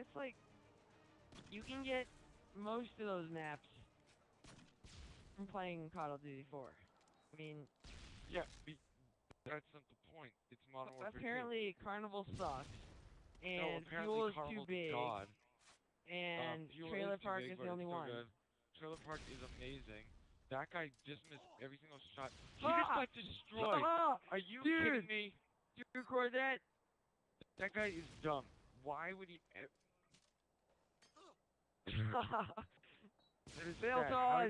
it's like you can get most of those maps from playing Call of Duty 4. I mean, Yeah, that's not the point. It's Modern Warfare 2. apparently Carnival sucks, no, and apparently Fuel is Carnival's too big, God. and Um, Trailer too Park big, is the only so one. good. Trailer Park is amazing. That guy just missed every single shot. He Ah! just got destroyed. Ah! Are you Dude! kidding me? Did you record that? That guy is dumb. Why would he? e- That is Fail bad. to How all